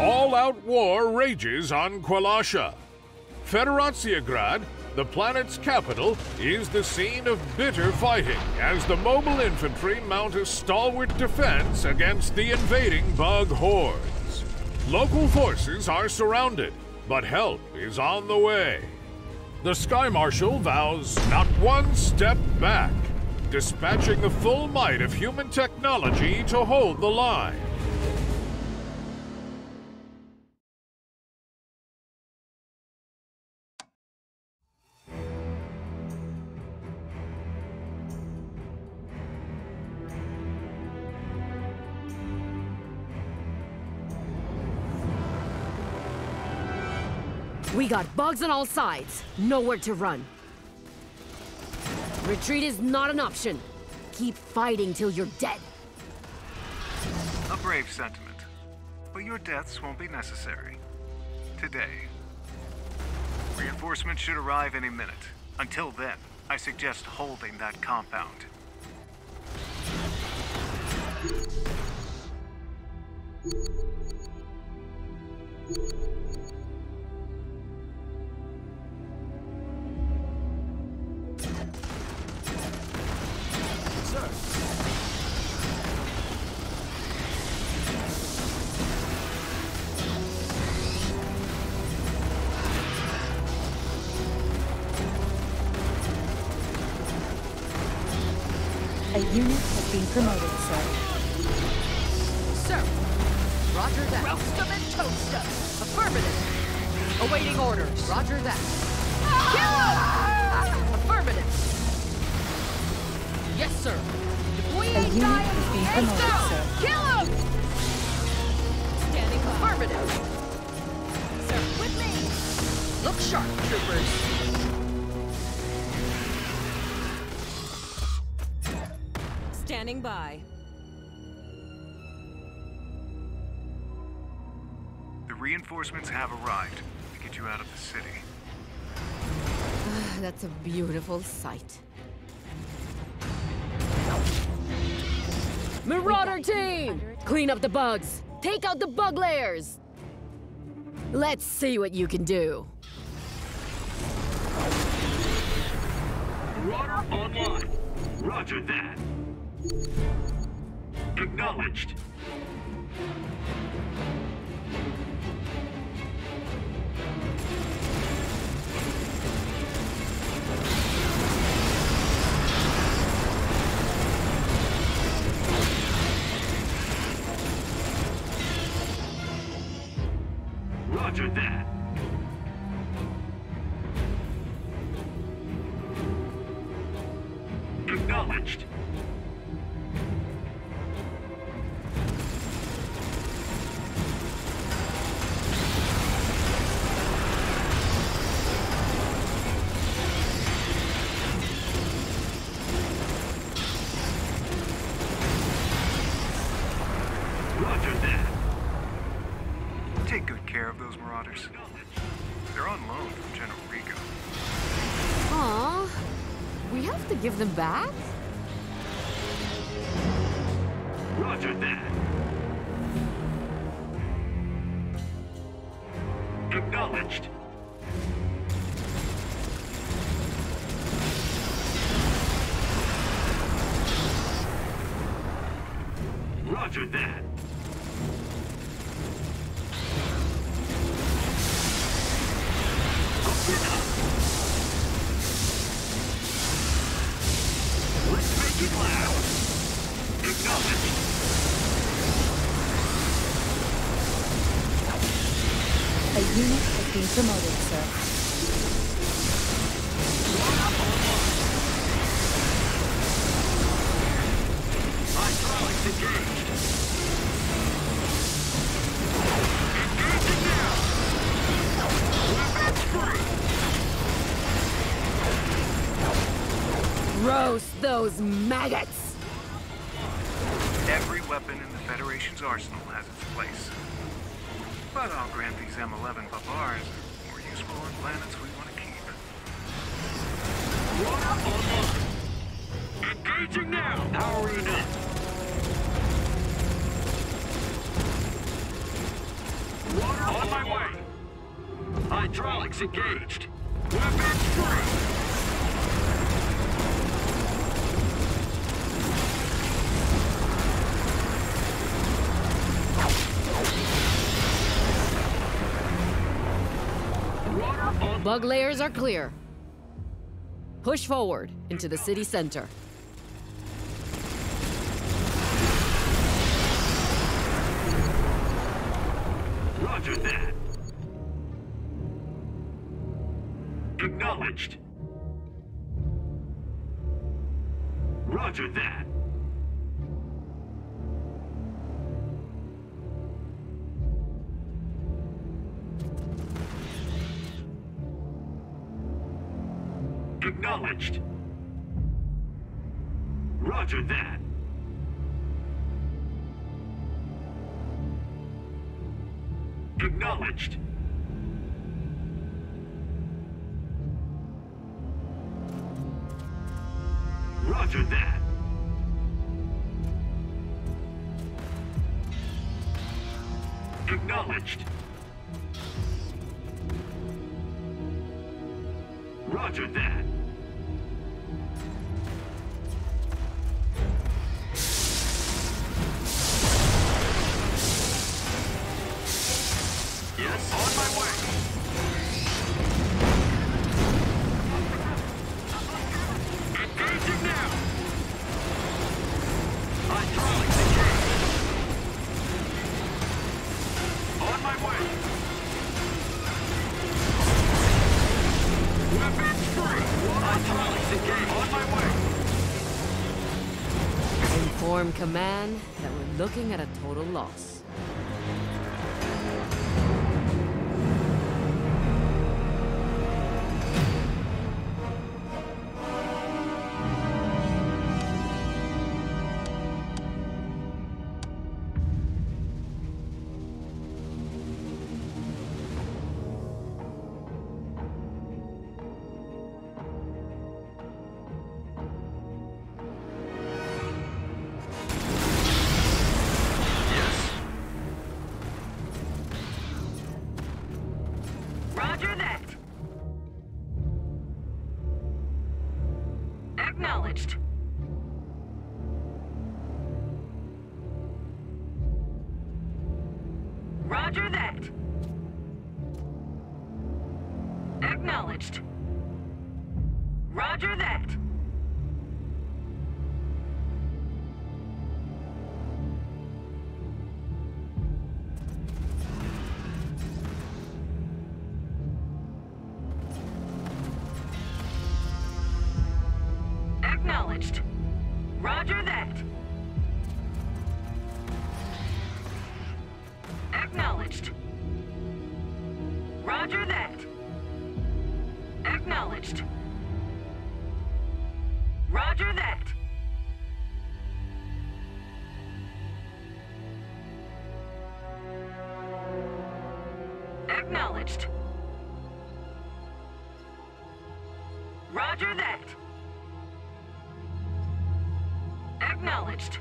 All-out war rages on Kwalasha. Federaciagrad, the planet's capital, is the scene of bitter fighting as the mobile infantry mount a stalwart defense against the invading bug hordes. Local forces are surrounded, but help is on the way. The Sky Marshal vows not one step back, dispatching the full might of human technology to hold the line. Got bugs on all sides. Nowhere to run. Retreat is not an option. Keep fighting till you're dead. A brave sentiment. But your deaths won't be necessary. Today. Reinforcements should arrive any minute. Until then, I suggest holding that compound. A by. The reinforcements have arrived to get you out of the city. That's a beautiful sight. Marauder team! Clean up the bugs! Take out the bug layers! Let's see what you can do. Marauder online. Roger that. Acknowledged. Those maggots! Every weapon in the Federation's arsenal has its place. But I'll grant these M11 Babars more useful on planets we want to keep. Engaging now. Powering up. Hydraulics engaged. Weapons free. Water on Bug layers are clear. Push forward into the city center. Roger that. Acknowledged. Roger that. Roger that. Acknowledged. Inform man that we're looking at a Acknowledged.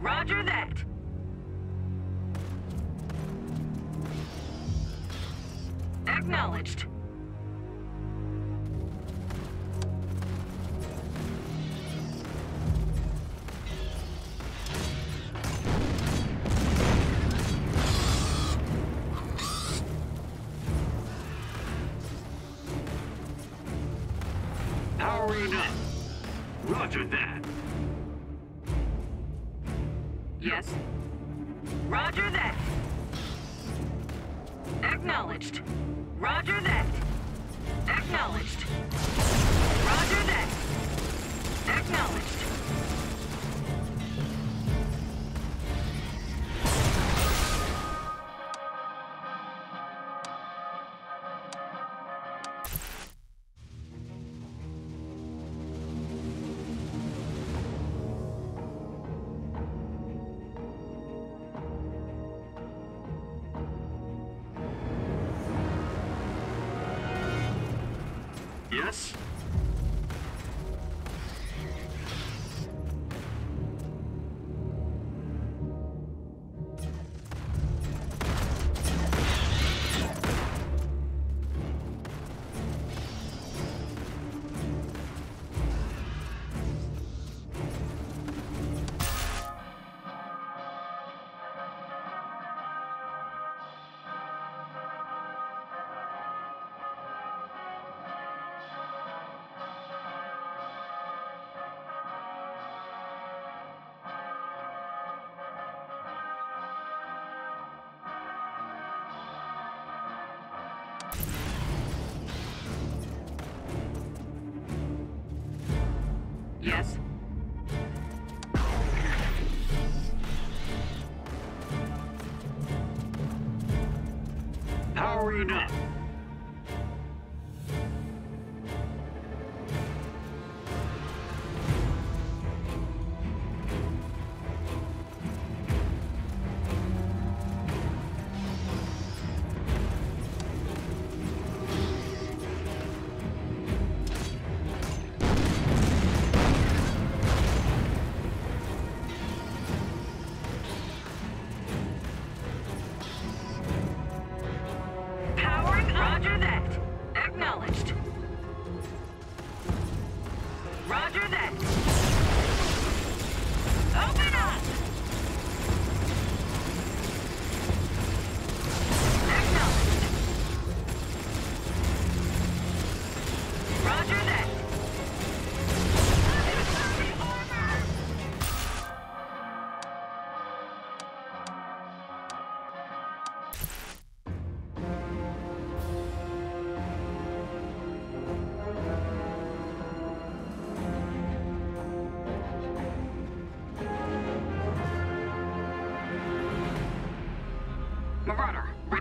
Roger that. Acknowledged. Acknowledged. Roger that. Acknowledged. Roger that. Acknowledged.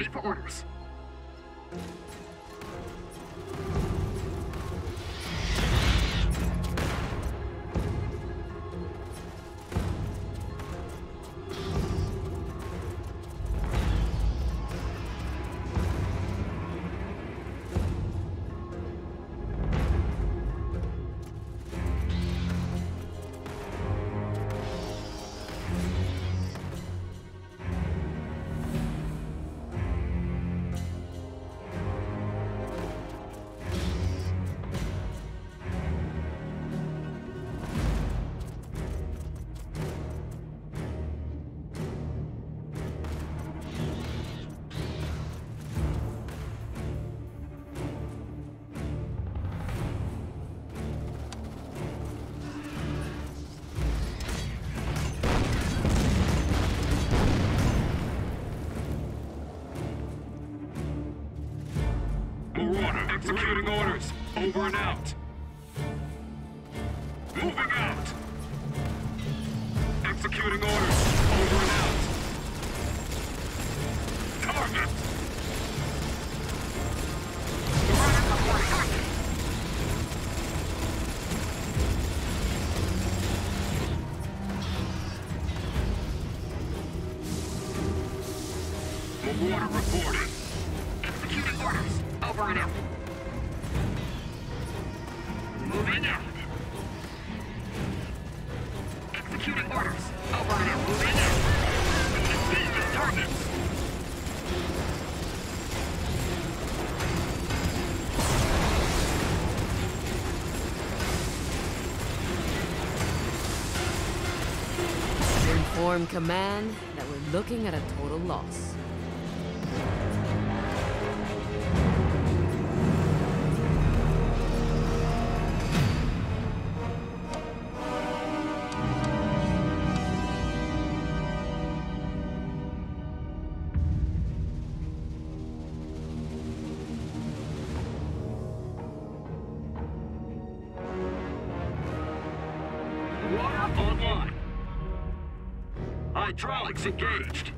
wait for orders. executing orders. Over and out. Inform command that we're looking at a total loss. Targets engaged.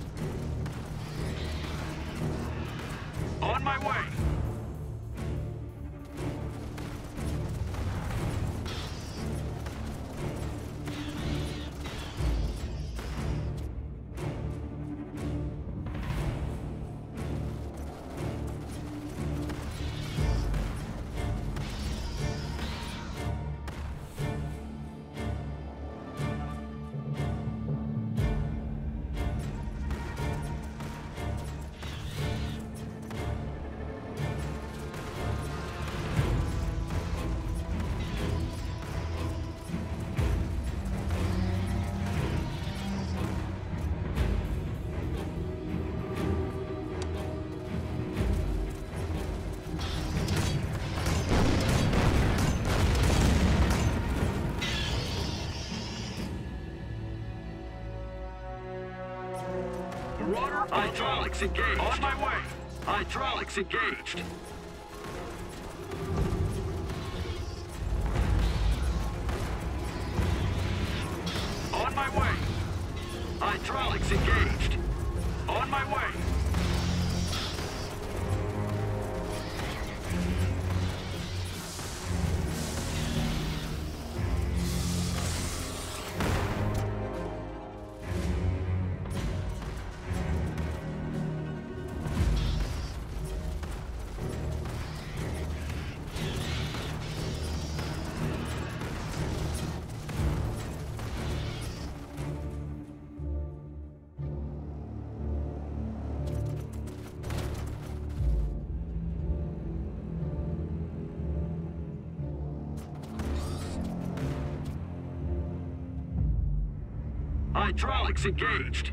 Hydraulics engaged. On my way. Hydraulics engaged. Hydraulics engaged.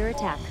under attack.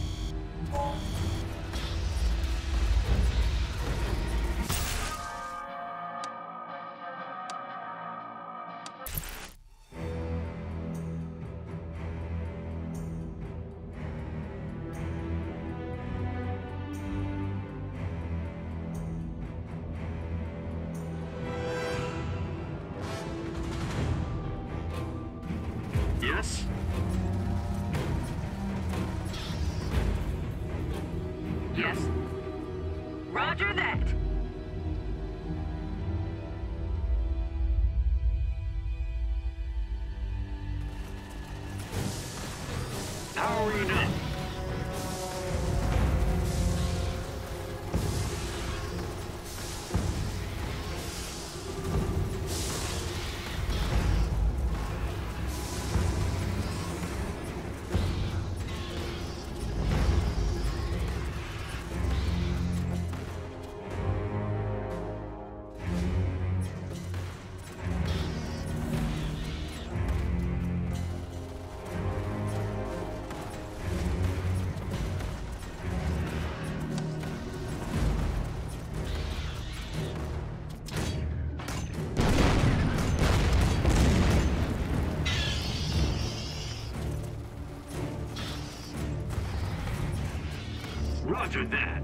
Roger that.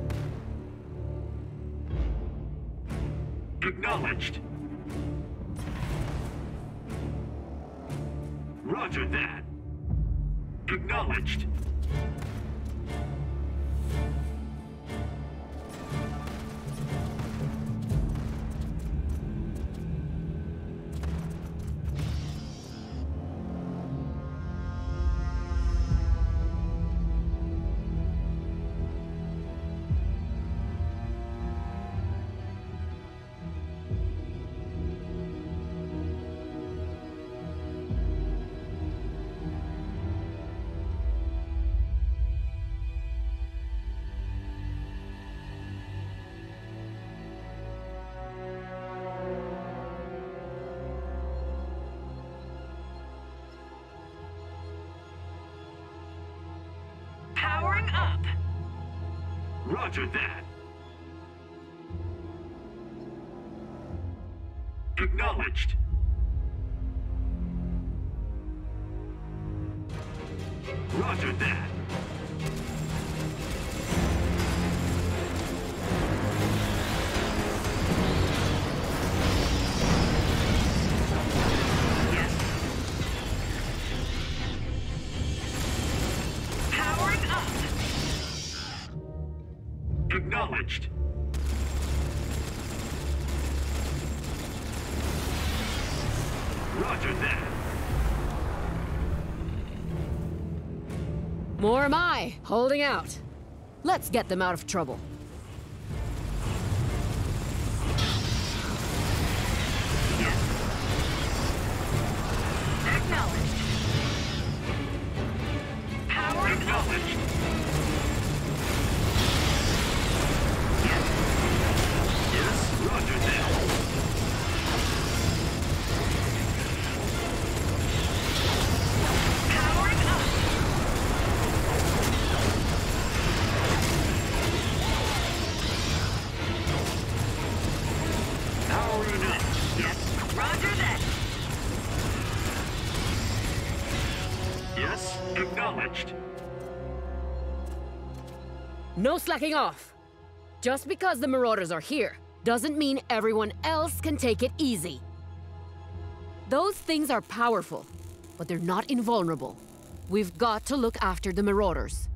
Roger that. Acknowledged. Roger that. More am I, holding out. Let's get them out of trouble. Slacking off. Just because the Marauders are here doesn't mean everyone else can take it easy. Those things are powerful, but they're not invulnerable. We've got to look after the Marauders.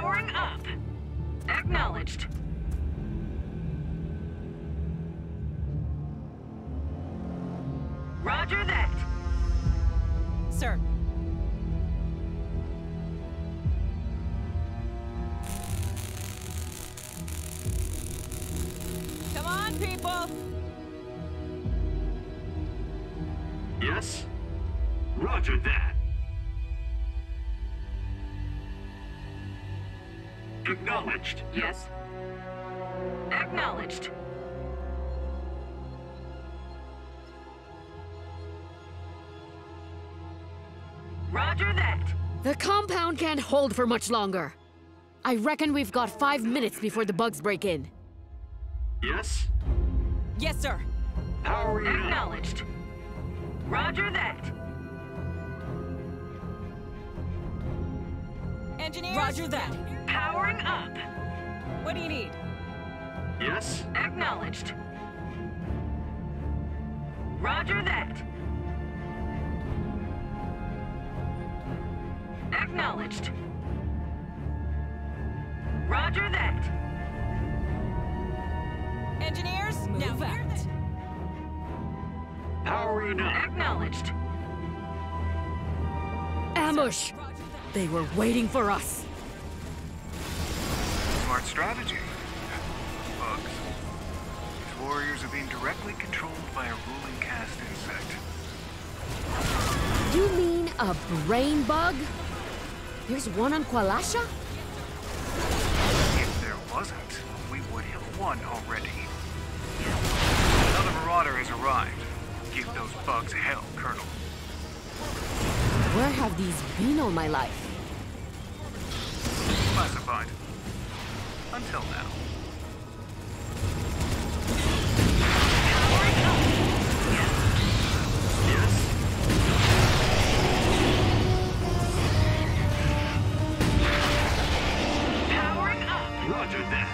Powering up. Acknowledged. Acknowledged. Yes. Acknowledged. Roger that. The compound can't hold for much longer. I reckon we've got five minutes before the bugs break in. Yes. Yes, sir. Powering up. Acknowledged. Roger that. Engineers? Roger that. Powering up. What do you need? Yes. Acknowledged. Roger that. Acknowledged. Roger that. Engineers, Move out. Powering up. Acknowledged. Ambush! They were waiting for us. Smart strategy. Bugs. These warriors are being directly controlled by a ruling caste insect. You mean a brain bug? There's one on Kwalasha? If there wasn't, we would have won already. Another marauder has arrived. Give those bugs hell, Colonel. Where have these been all my life? Classified. Until now. Yes. Roger that.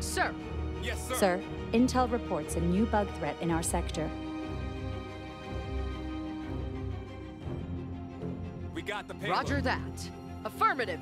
Sir, Yes, Sir, Intel reports a new bug threat in our sector. We got the payload. roger that. Affirmative.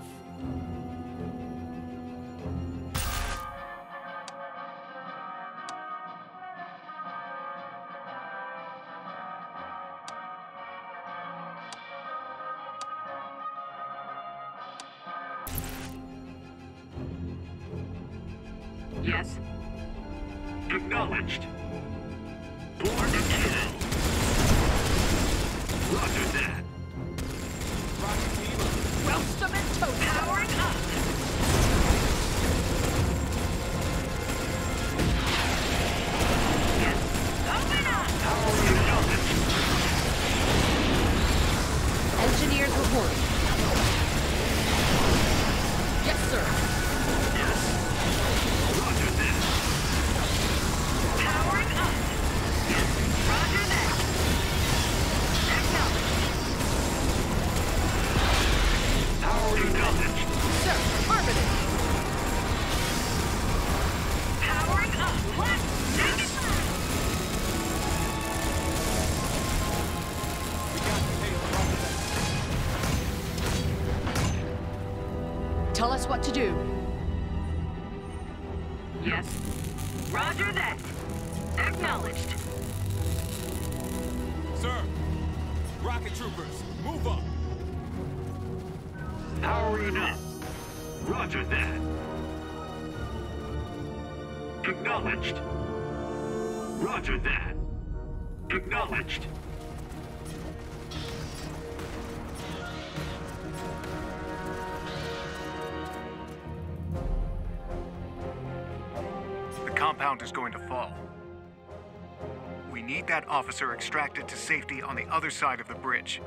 Officer extracted to safety on the other side of the bridge.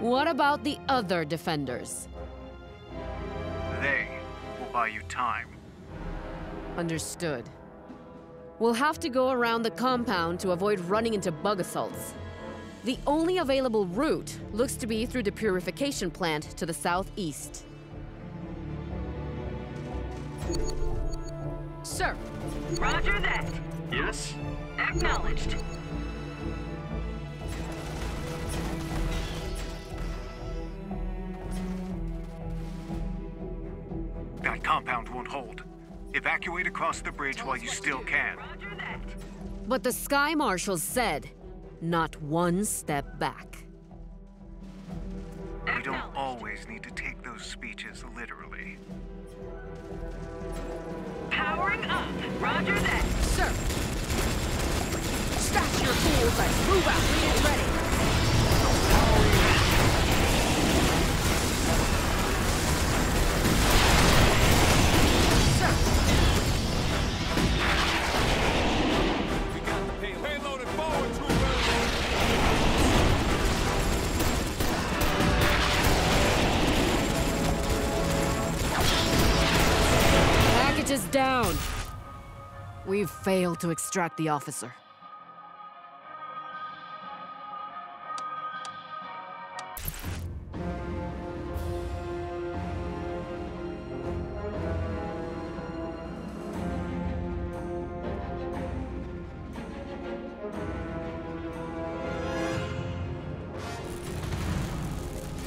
What about the other defenders? They will buy you time. Understood. We'll have to go around the compound to avoid running into bug assaults. The only available route looks to be through the purification plant to the southeast. Sir, Roger that. Yes. Acknowledged. That compound won't hold. Evacuate across the bridge while you still can. Roger that. But the Sky Marshal said, not one step back. We don't always need to take those speeches literally. Powering up. Roger that. sir. Stash your tools and move out when it's ready. We've failed to extract the officer.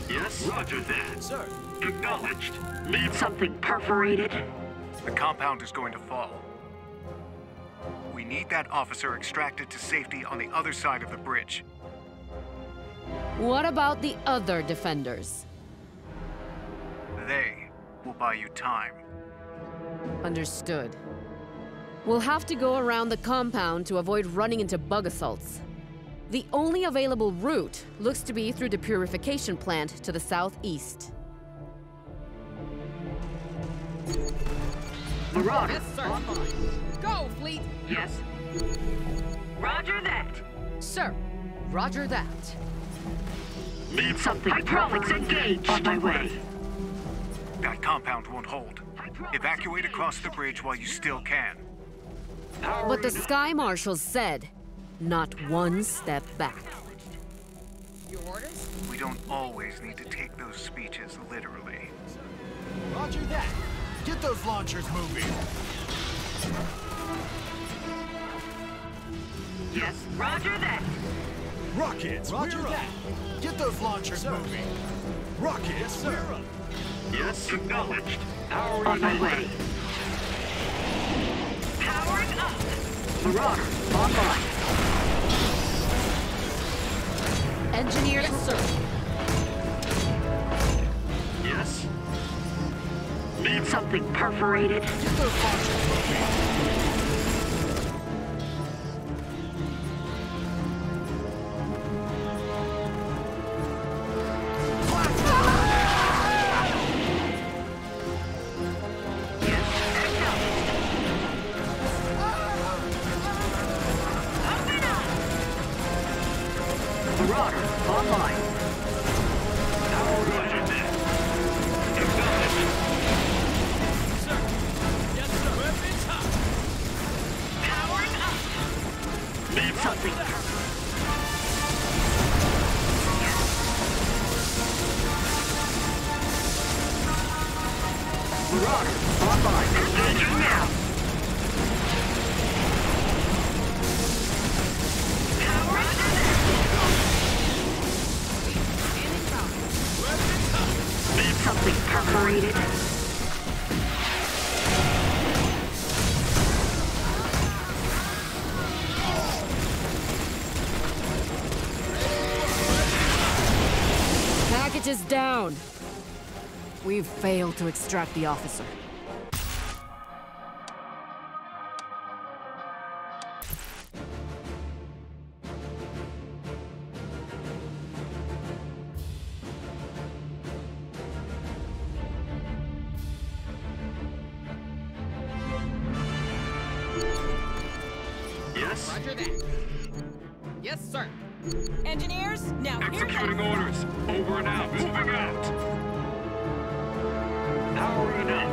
Yes. Roger that. Sir, Acknowledged. Need something perforated? The compound is going to fall. We need that officer extracted to safety on the other side of the bridge. What about the other defenders? They will buy you time. Understood. We'll have to go around the compound to avoid running into bug assaults. The only available route looks to be through the purification plant to the southeast. Marauder. yes, sir. Go, fleet. Yes. Roger that. Sir, roger that. Need something. Hydraulics engaged. On my way. That compound won't hold. Evacuate across the bridge while you still can. But the Sky Marshal said, not one step back. Your orders? We don't always need to take those speeches literally. Roger that. Get those launchers moving. Yes. Roger that. Rockets, Roger we're up. that. Get those launchers moving. Rockets, we're up. Yes. Acknowledged. Powering On my up. way. Powering up. Marauder. Online. Engineers, Yes, sir. Yes. Need something perforated? Get those launchers moving. To extract the officer. Yes? Yes, sir. Engineers, now hear Executing orders. Over and out. Moving out. Powering up.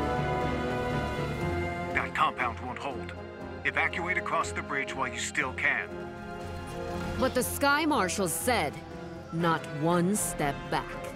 That compound won't hold. Evacuate across the bridge while you still can. But the Sky Marshal said, not one step back.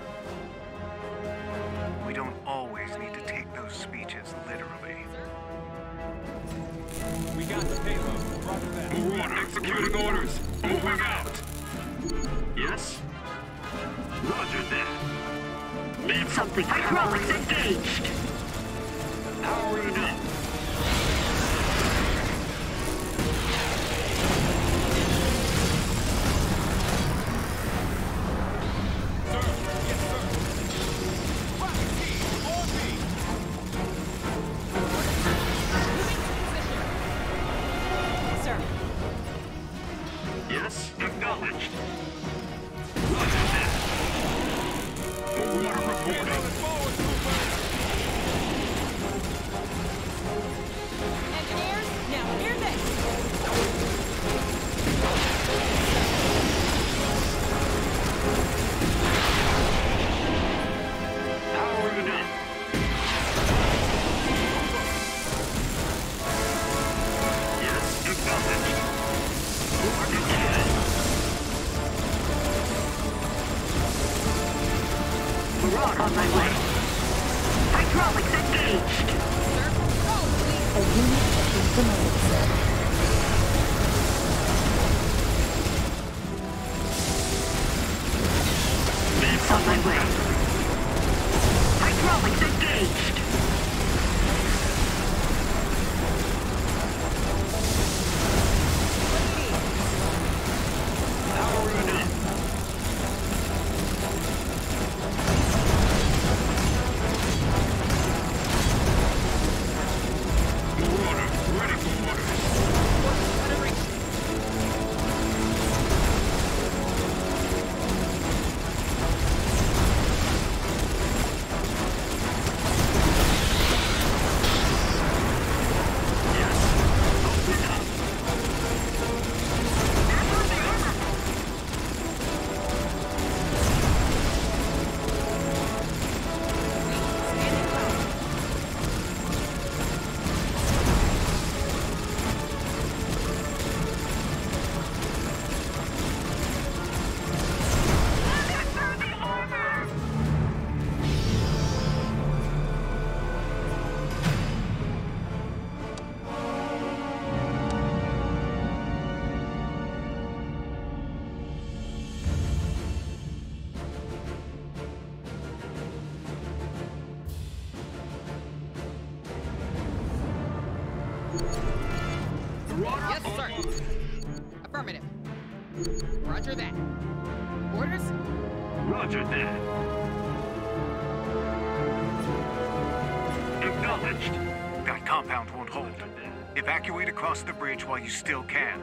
Evacuate across the bridge while you still can.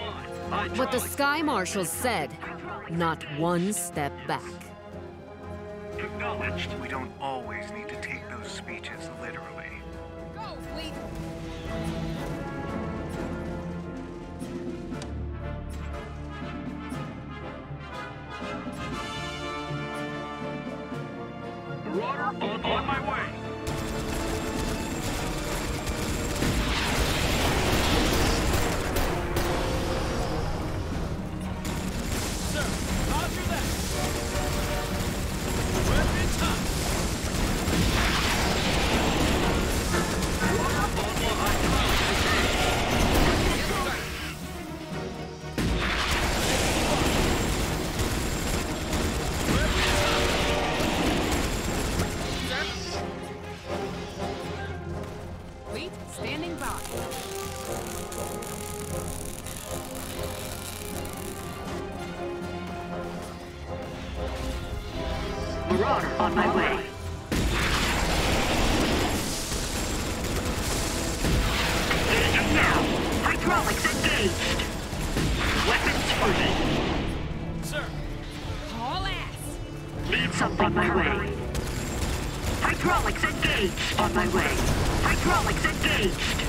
Online. But the Sky Marshal said, not one step back. Acknowledged. We don't always need to take those speeches literally. Go, fleet. Weapons free. Sir. Haul ass. Need something on my way. Hydraulics engaged. On my way. Hydraulics engaged.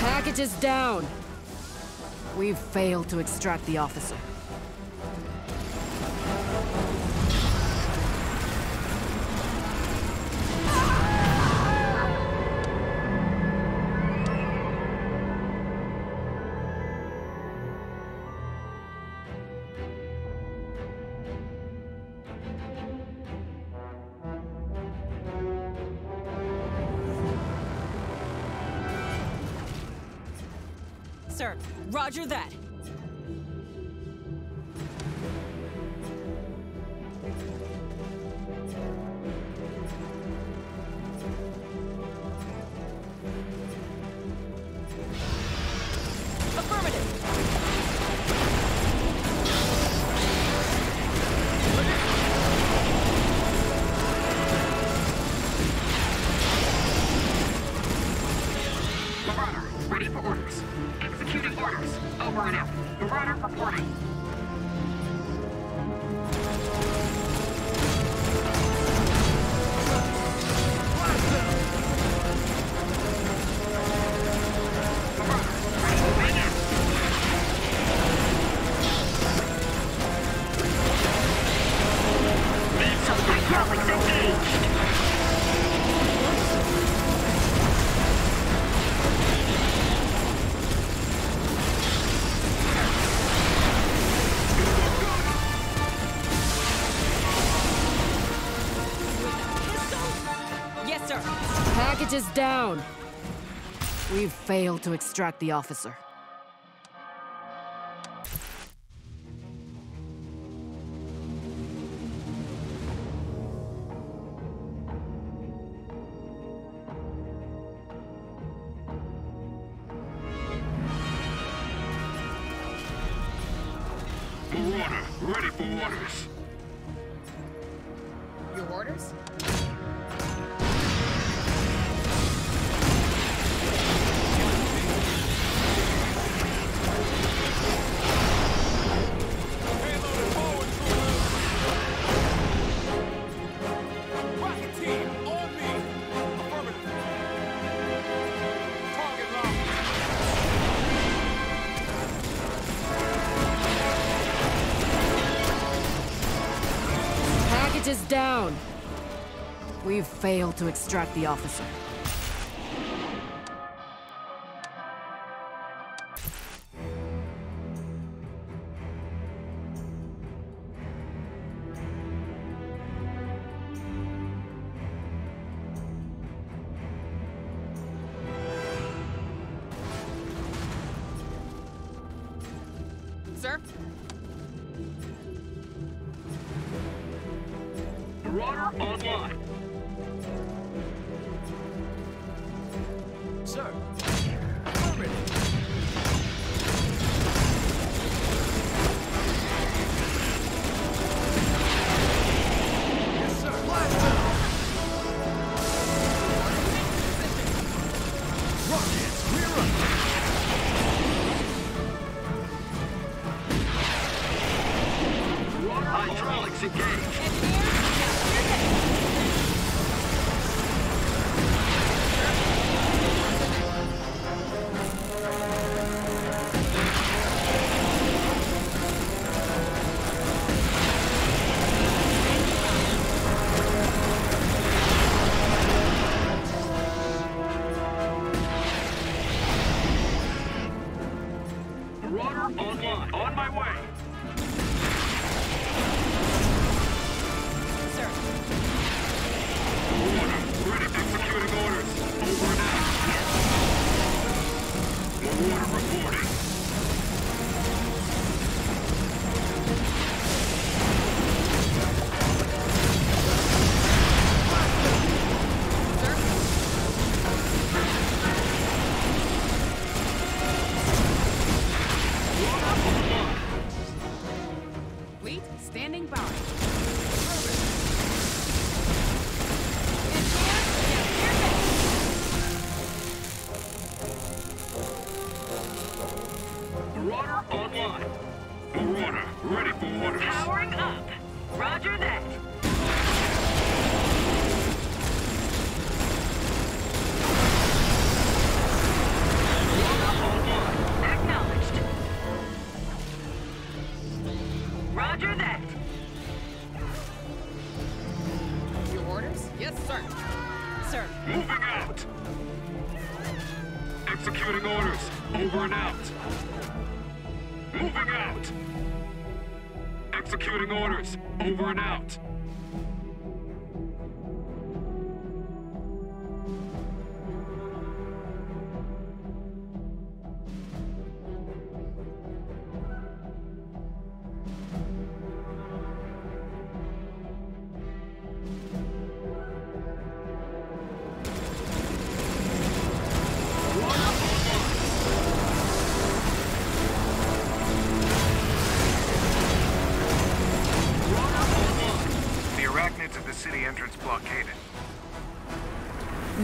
Package is down. We've failed to extract the officer. Roger that. Failed to extract the officer. Marauder, ready for orders. Failed to extract the officer.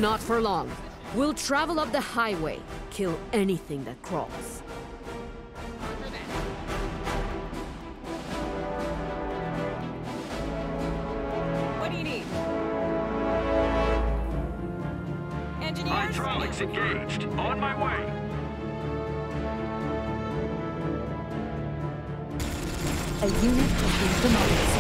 Not for long. We'll travel up the highway, kill anything that crawls. What do you need? Engineers? Hydraulics engaged. On my way. A unit has been promoted,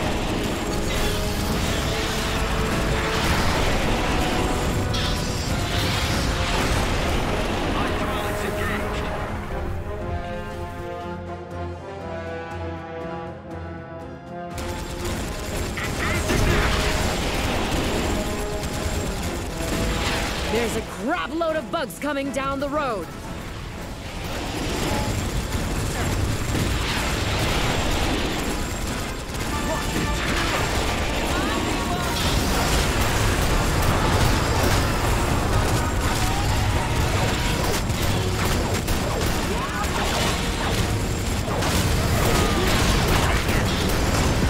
There's a crap load of bugs coming down the road.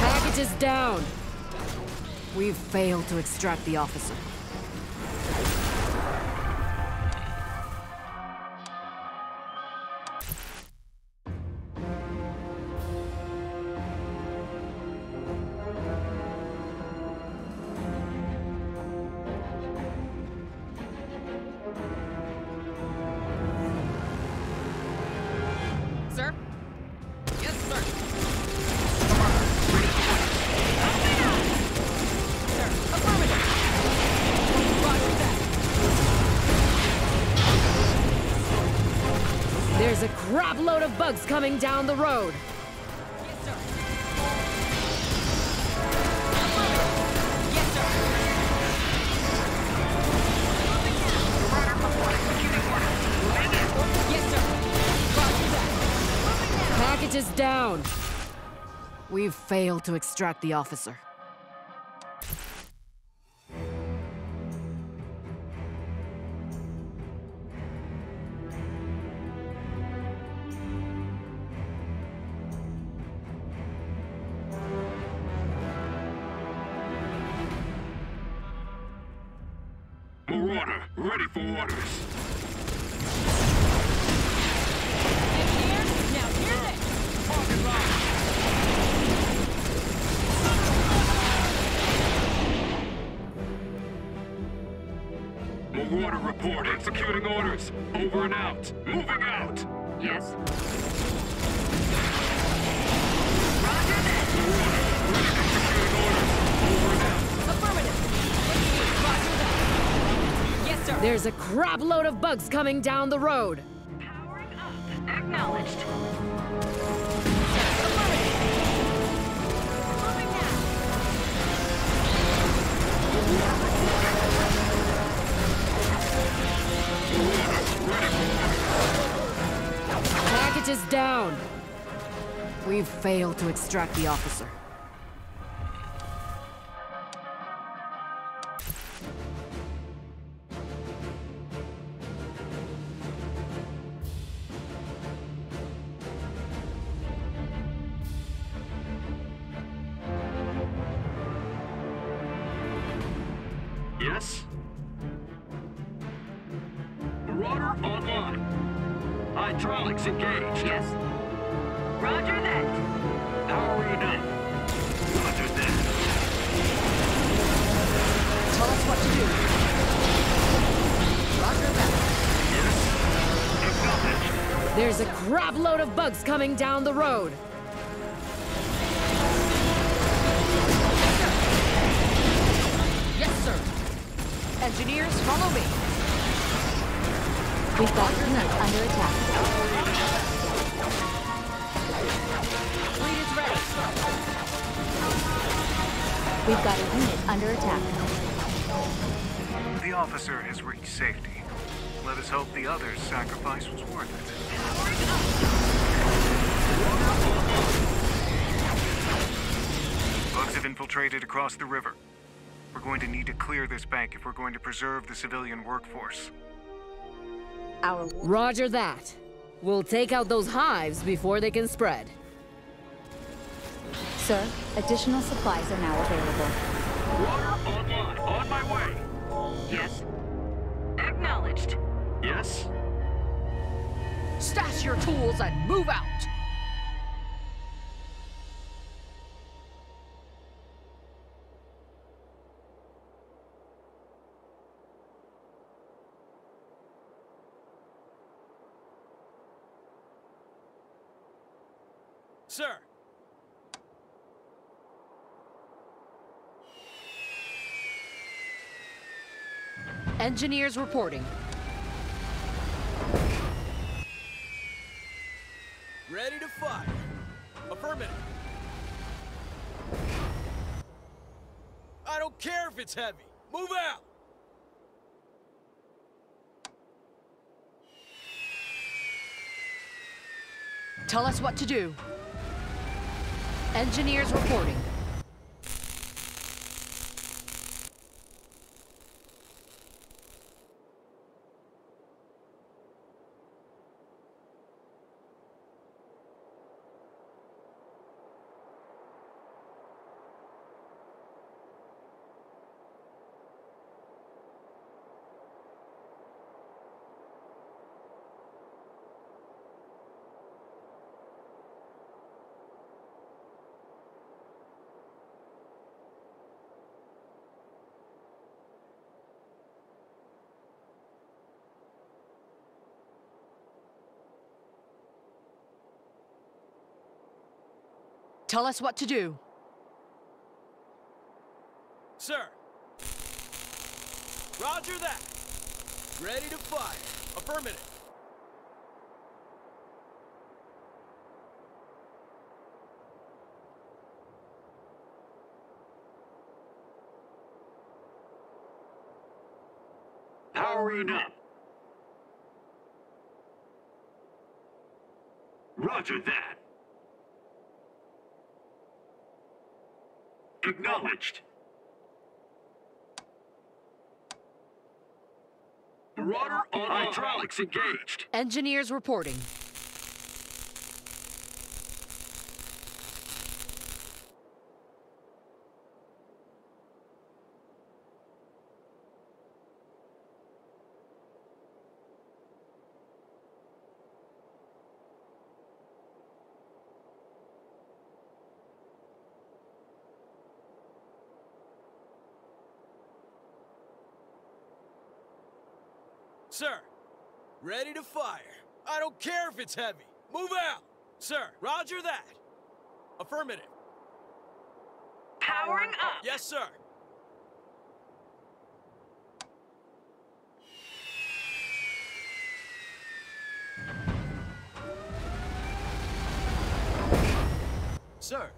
Package is down. We've failed to extract the officer. Down the road. Is down. We've failed to extract the officer. Coming down the road. Powering up. Acknowledged. Package is down. We've failed to extract the officer. Road. Bugs infiltrated across the river. We're going to need to clear this bank if we're going to preserve the civilian workforce. Our Roger that. We'll take out those hives before they can spread. Sir, additional supplies are now available. Water online. On my way. Yes. Acknowledged. Yes. Stash your tools and move out. Sir. Engineers reporting. Ready to fire. Affirmative. I don't care if it's heavy. Move out! Tell us what to do. Engineers reporting. Tell us what to do. Sir. Roger that. Ready to fire. Affirmative. Powering up. Roger that. Acknowledged. Marauder on hydraulics engaged. Engineers reporting. Sir. Ready to fire. I don't care if it's heavy. Move out! Sir, roger that. Affirmative. Powering up. Yes, sir. Sir,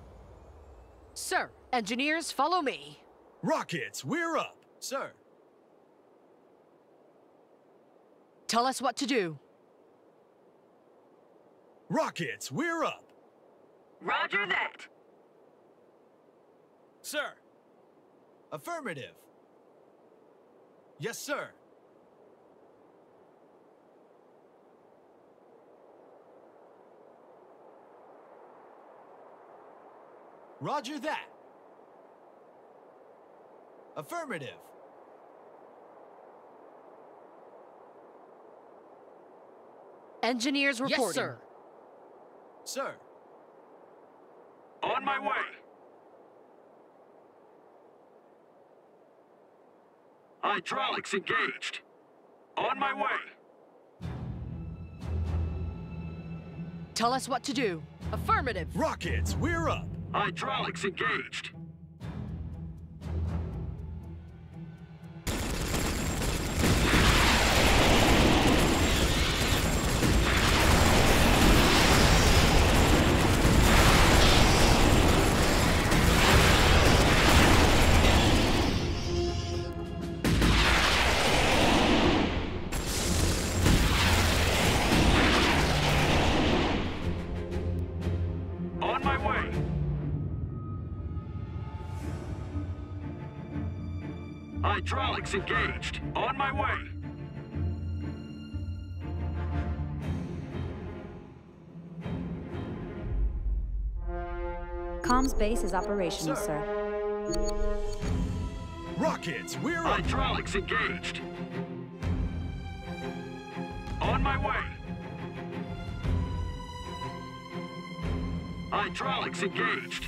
Sir, engineers, follow me. rockets, we're up. Sir, Tell us what to do. rockets, we're up. Roger that. Sir. Affirmative. Yes, sir. Roger that. Affirmative. Engineers reporting. Yes, sir. Sir, On my way. Hydraulics engaged. On my way. Tell us what to do. Affirmative. rockets, we're up. Hydraulics engaged. Hydraulics engaged. On my way. Comms base is operational, Sir. sir. Rockets, we're up. Hydraulics engaged. On my way. Hydraulics engaged.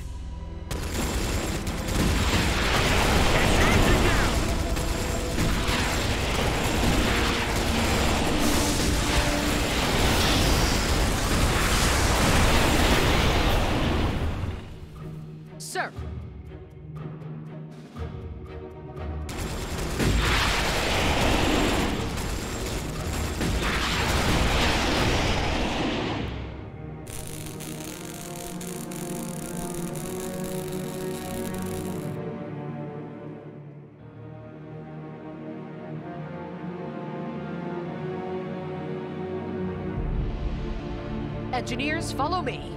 Engineers, follow me.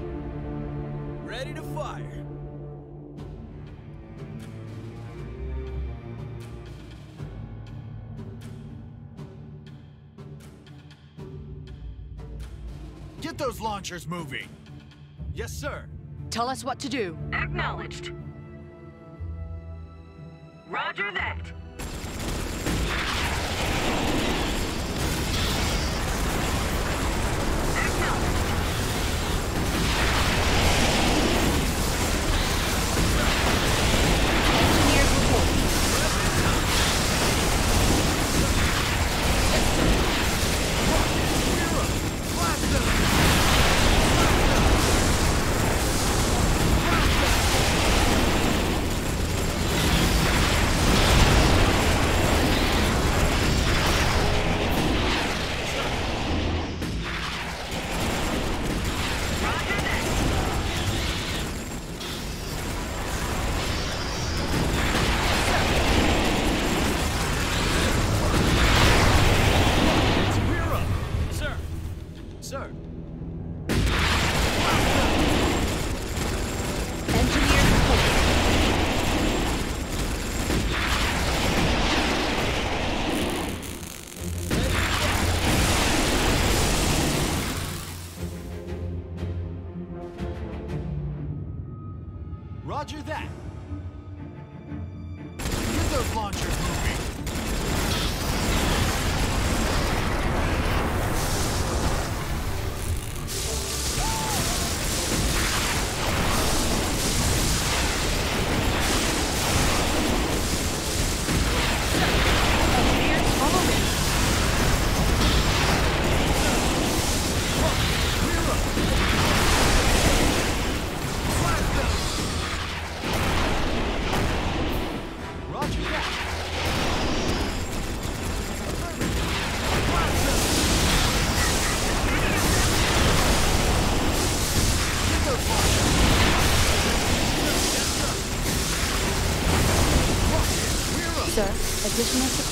Ready to fire. Get those launchers moving. Yes, sir. Tell us what to do. Acknowledged.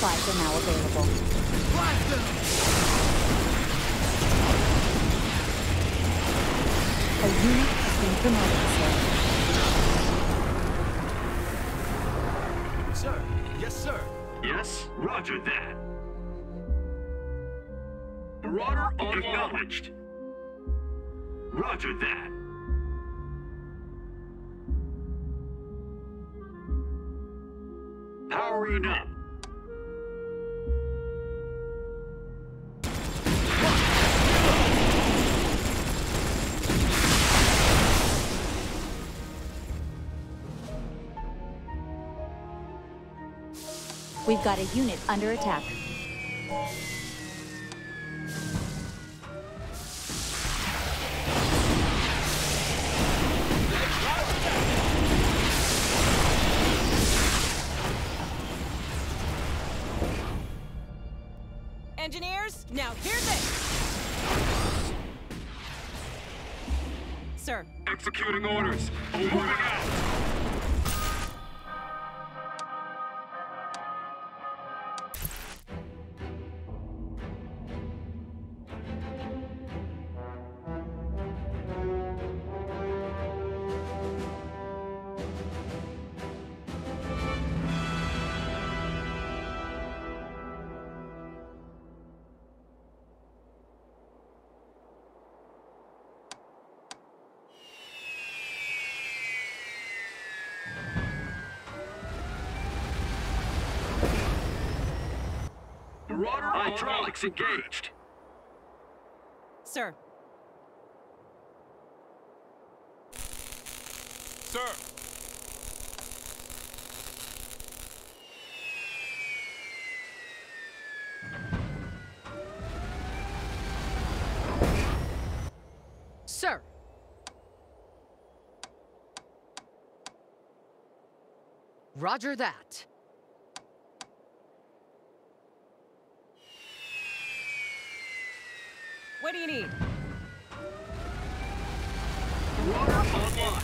Supplies are now available. Blast them. A unit has been promoted, sir. Sir. Yes, sir. Yes, roger that. Marauder acknowledged. Roger that. Powering up. We've got a unit under attack. Engineers, now hear this! Sir, Executing orders. Moving out. Marauder Hydraulics engaged. Sir. Sir. Sir. Roger that. What do you need? Marauder online.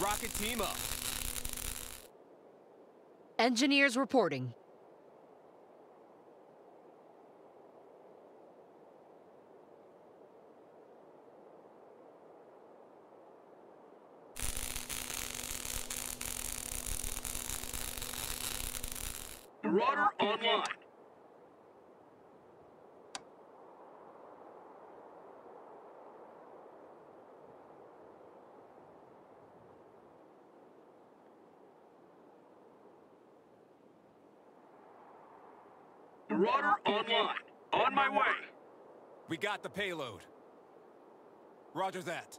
Rocket team up. Engineers reporting. Marauder online. Marauder online. On my way. We got the payload. Roger that.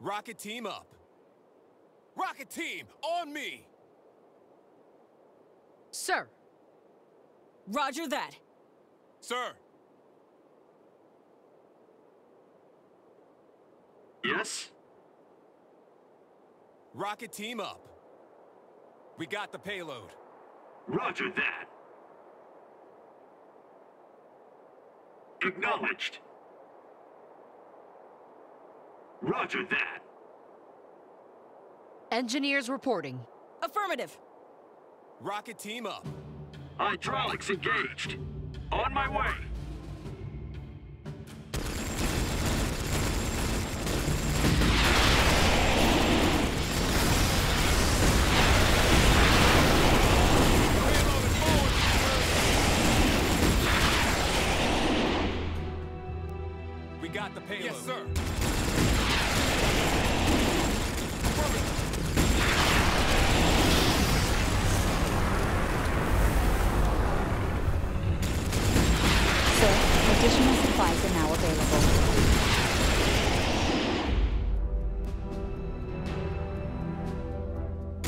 Rocket team up. Rocket team, on me! Sir. Roger that. Sir, Yes? rocket team up. We got the payload. Roger that. Acknowledged. Roger that. Engineers reporting. Affirmative. Rocket team up. Hydraulics engaged. On my way. We got the payload. Yes, sir. Sir, additional supplies are now available.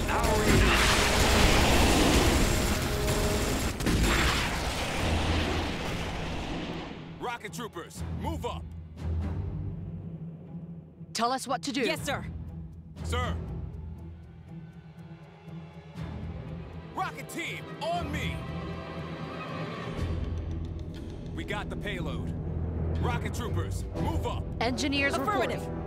Powering up. Rocket troopers, move up. Tell us what to do. Yes, sir. Sir. Rocket team, on me! We got the payload. Rocket troopers, move up! Engineers Affirmative. reporting.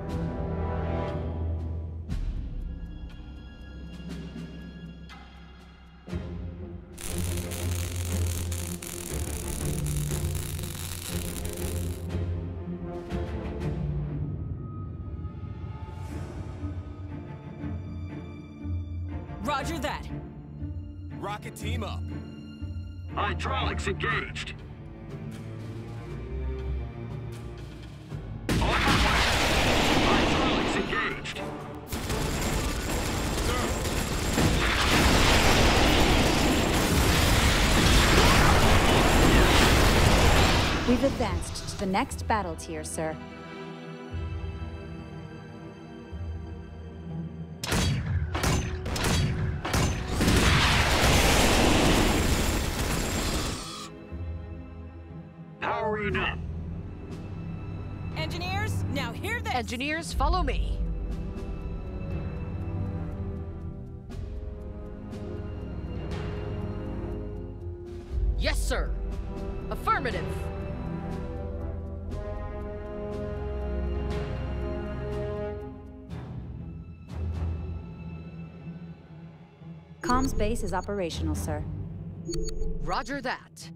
Hydraulics engaged. We've advanced to the next battle tier, sir. Engineers, follow me. Yes, sir. Affirmative. Comms base is operational, sir. Roger that.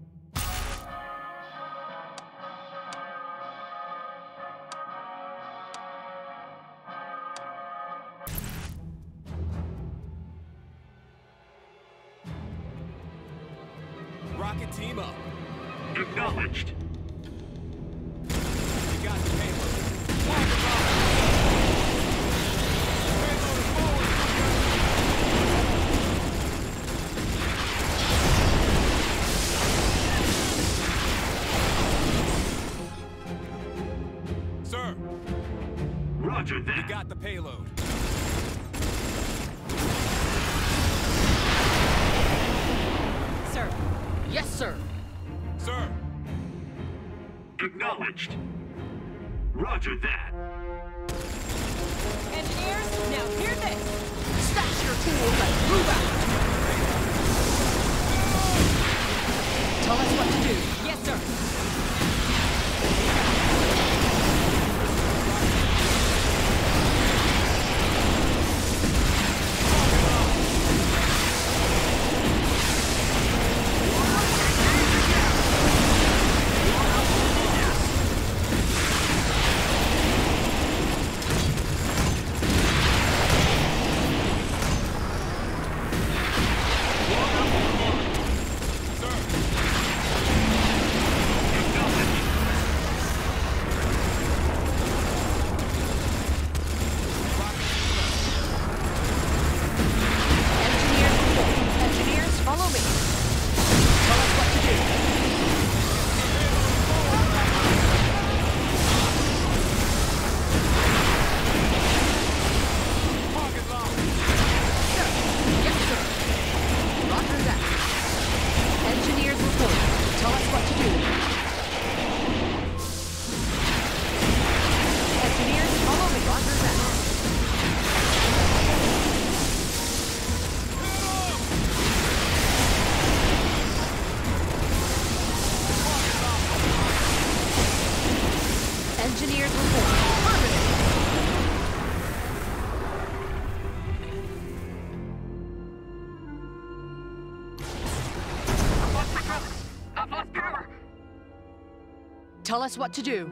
Tell us what to do.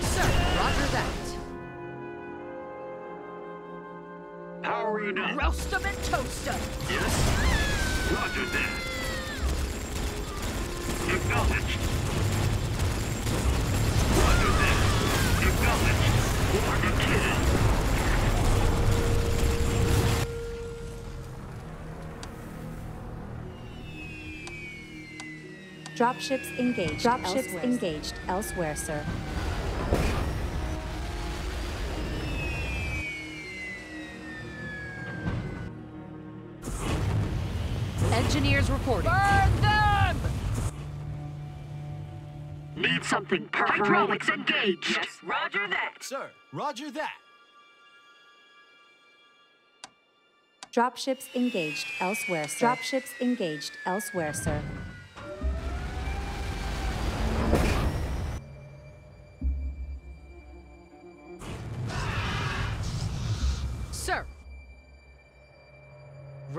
Sir, roger that. How are Powering up. Roast 'em and toast 'em. Yes. Roger that. Acknowledged. Roger that. Acknowledged. War to Dropships engaged. Dropships engaged elsewhere, sir. Engineers reporting. Burn them! Need something perforated. Hydraulics engaged. Yes, roger that. Sir. Roger that. Dropships engaged elsewhere, sir. Dropships engaged elsewhere, sir. Sir.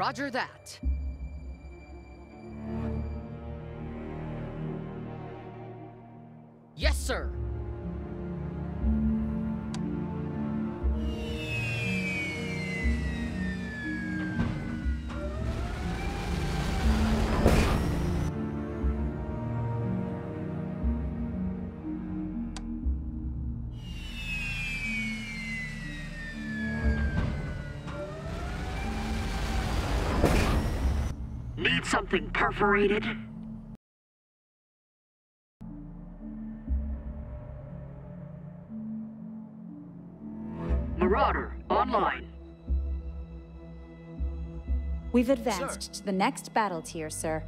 Roger that. Yes, sir. Perforated. Marauder, online. We've advanced to the next battle tier, sir.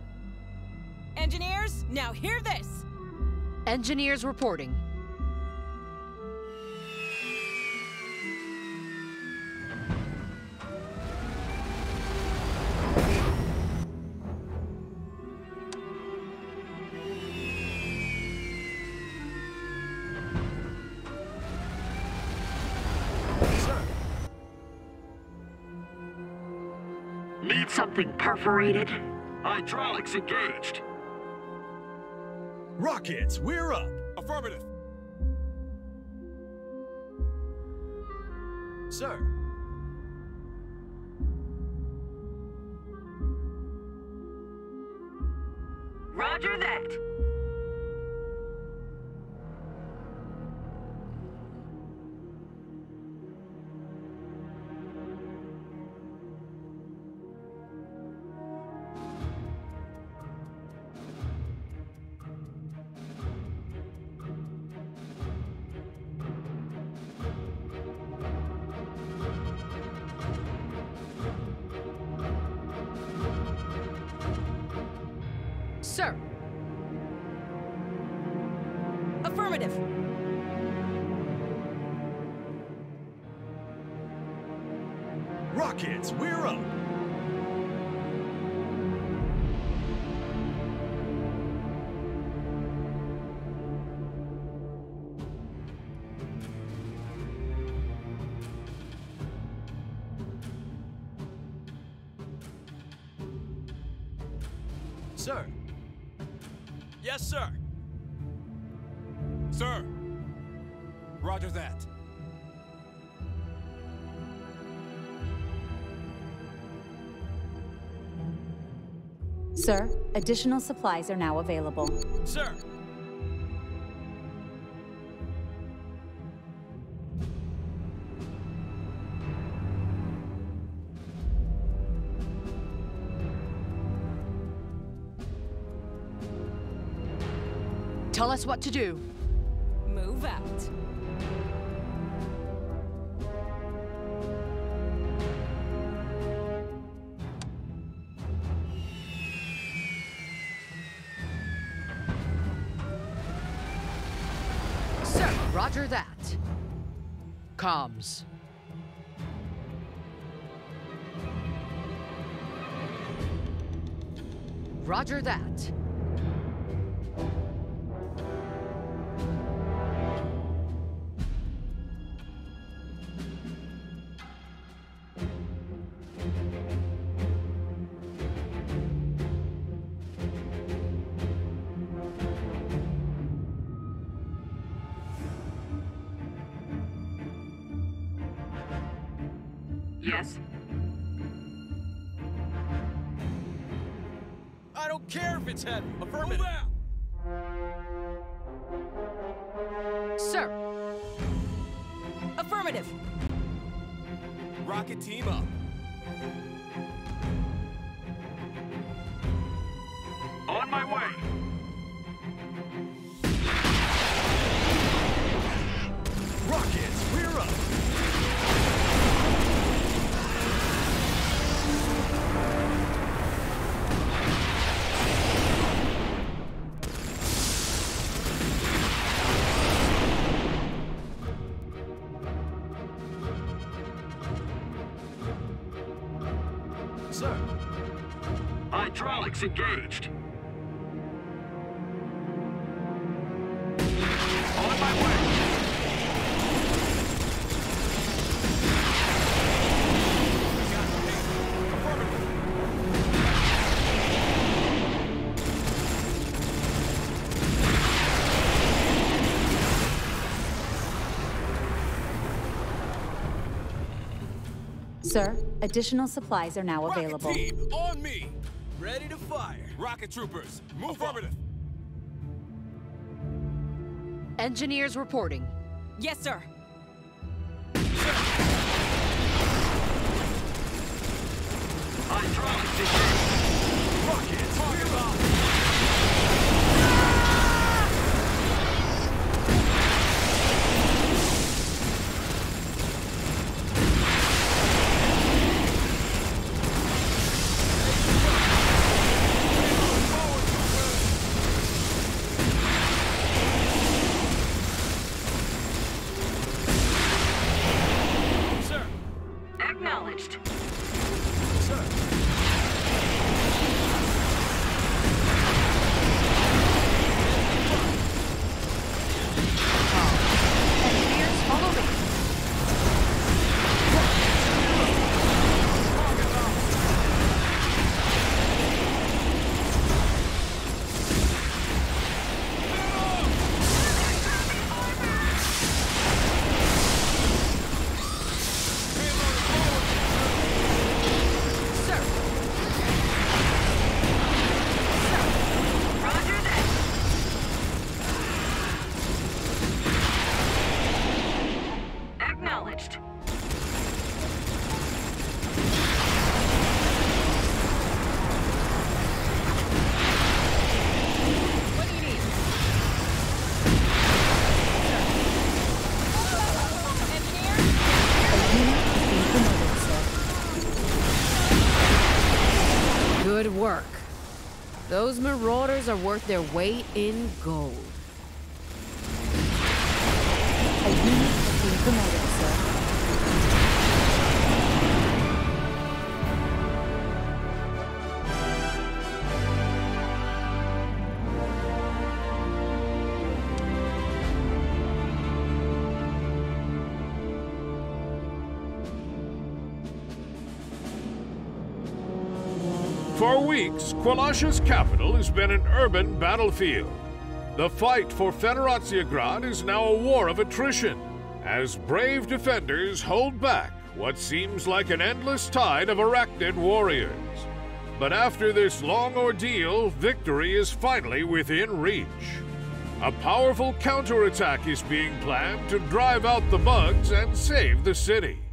Engineers, now hear this. Engineers reporting. Something perforated. Hydraulics engaged. Rockets, we're up. Affirmative. Sir. Sir, additional supplies are now available. Sir. Tell us what to do. Roger that. Comms. Roger that. Additional supplies are now available. Rocket team, on me. Ready to fire. Rocket troopers, move Affirmative. Engineers reporting. Yes, sir. Those marauders are worth their weight in gold. Kwalasha's capital has been an urban battlefield. The fight for Federatsia Grad is now a war of attrition, as brave defenders hold back what seems like an endless tide of arachnid warriors. But after this long ordeal, victory is finally within reach. A powerful counterattack is being planned to drive out the bugs and save the city.